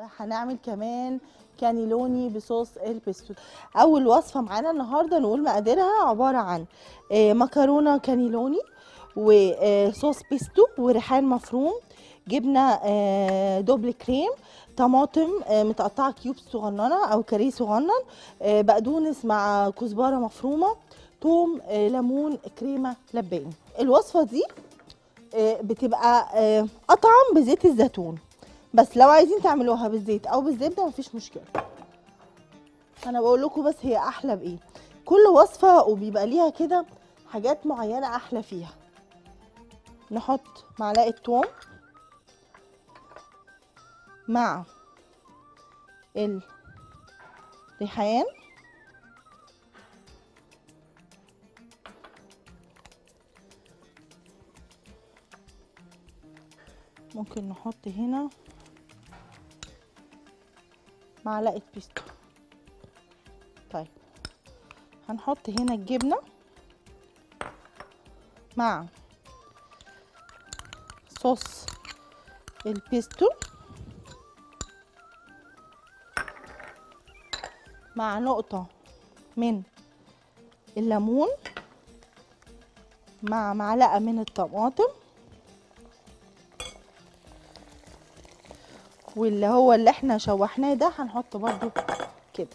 وهنعمل كمان كانيلوني بصوص البيستو أول وصفة معانا النهارده نقول مقاديرها عبارة عن آه، مكرونة كانيلوني وصوص بيستو وريحان مفروم جبنة آه، double crème طماطم آه، متقطعة cube صغننة أو carré صغنن آه، بقدونس مع كزبرة مفرومة توم آه، ليمون كريمة لباني الوصفة دي آه، بتبقى آه، أطعم بزيت الزيتون. بس لو عايزين تعملوها بالزيت أو بالزبدة مفيش مشكلة. أنا بقول لكم بس هي أحلى بإيه؟ كل وصفة وبيبقى ليها كده حاجات معينة أحلى فيها. نحط معلقة توم مع الريحان ممكن نحط هنا معلقة بيستو. طيب. هنحط هنا الجبنة مع صوص البيستو مع نقطة من الليمون مع معلقة من الطماطم واللي هو اللي إحنا شوحناه ده هنحط برضو كده.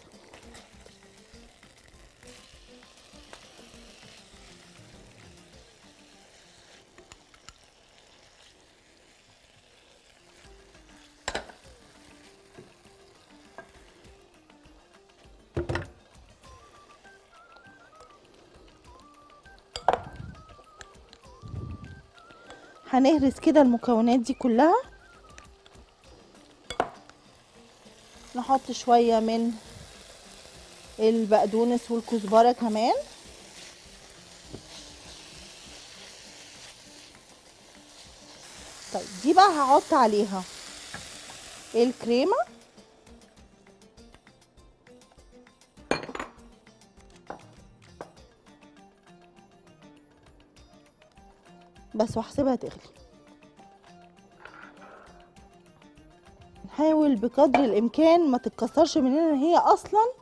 هنهرس كده المكونات دي كلها. نحط شوية من البقدونس والكزبرة كمان. طيب دي بقى هحط عليها الكريمة. بس وهسيبها تغلي. نحاول بقدر الإمكان ما تتكسرش مننا هي أصلا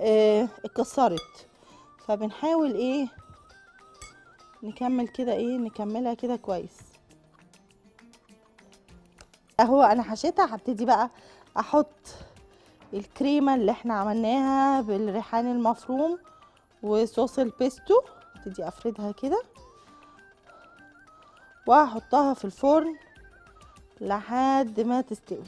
آه اتكسرت. فبنحاول إيه؟ نكمل كده إيه؟ نكملها كده كويس. أهو أنا حشيتها هبتدي بقى أحط الكريمة اللي إحنا عملناها بالريحان المفروم وصوص البيستو. ابتدي أفردها كده. وهحطها في الفرن. لحد ما تستوي.